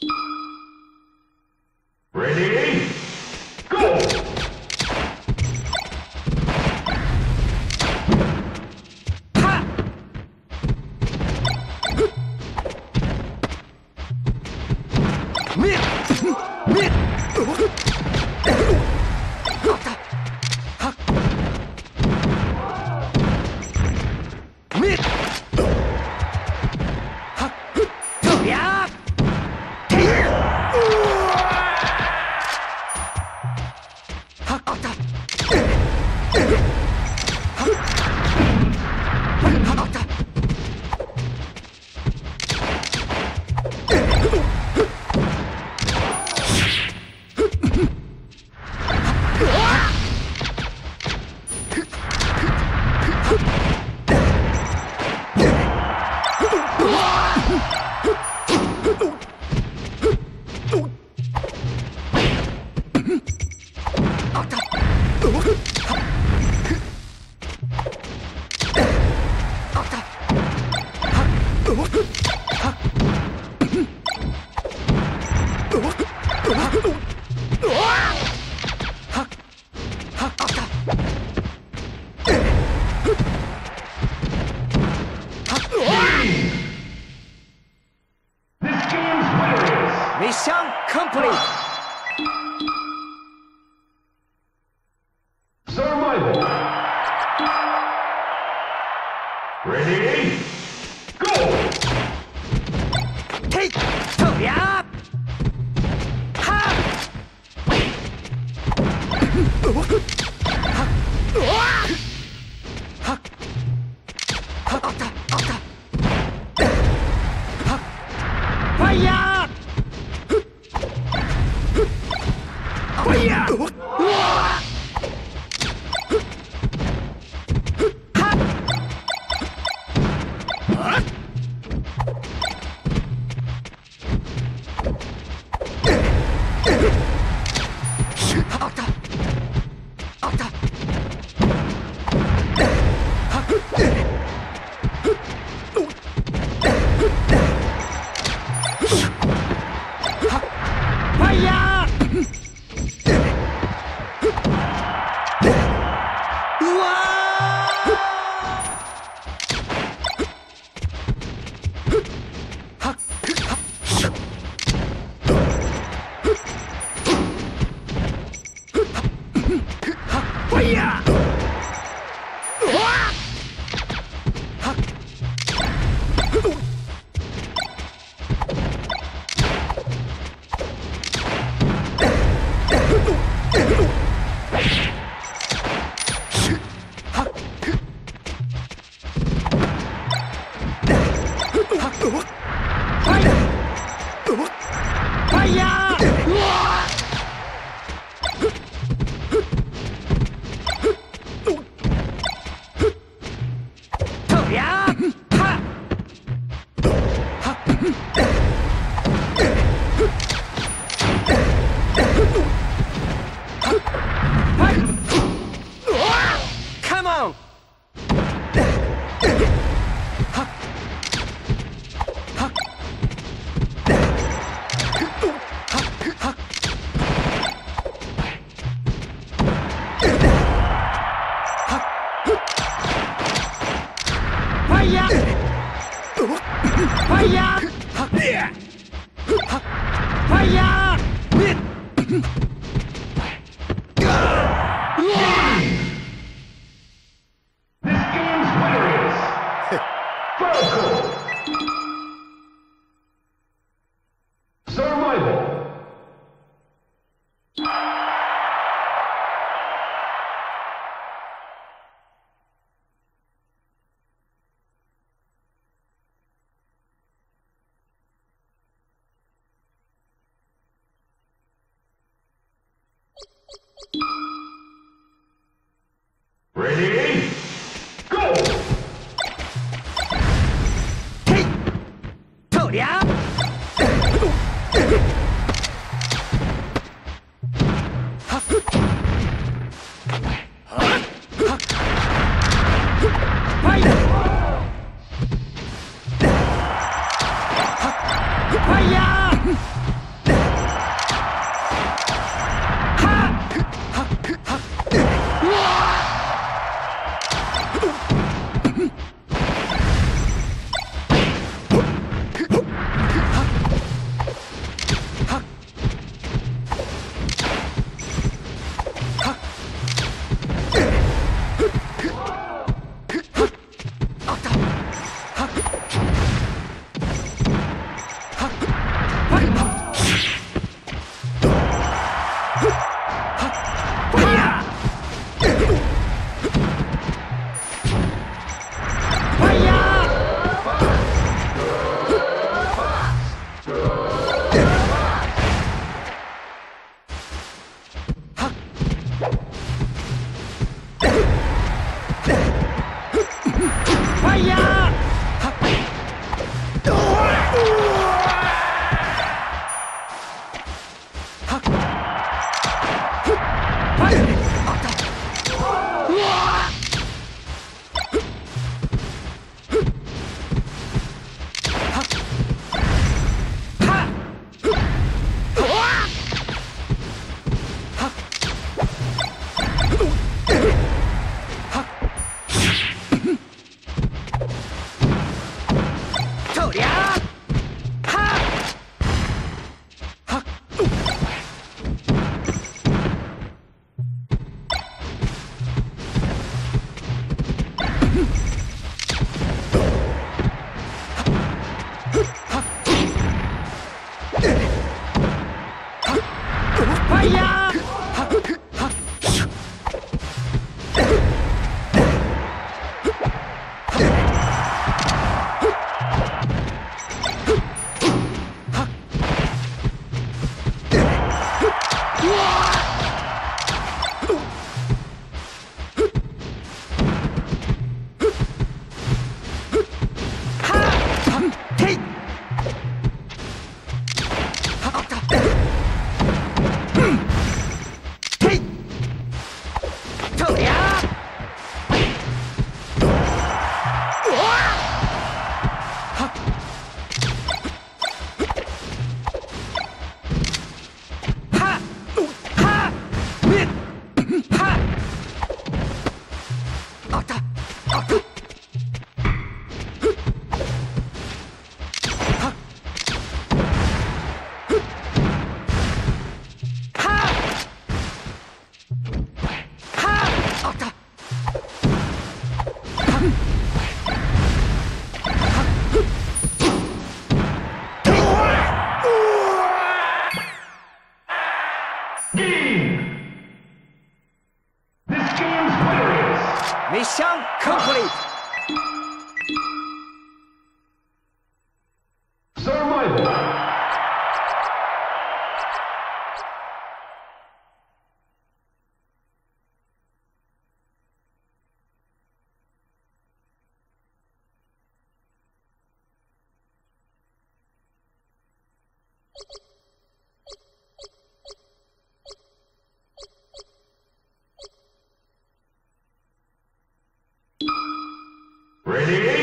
you Ready, Ready? 呀！哦呀！Yeah. 走呀 Ready?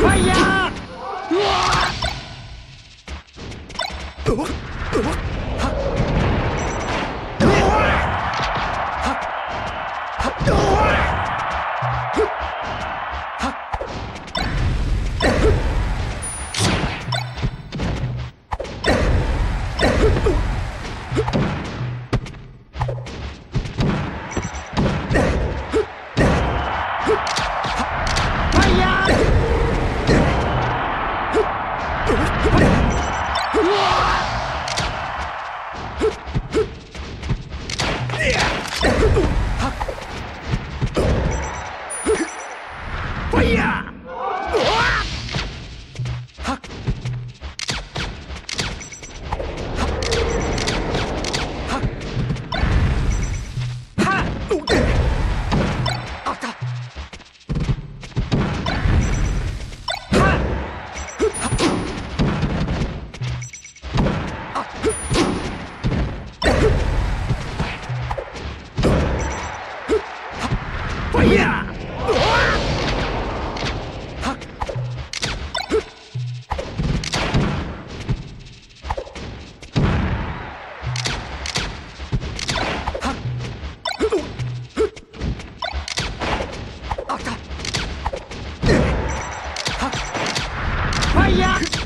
Fire! 哎呀！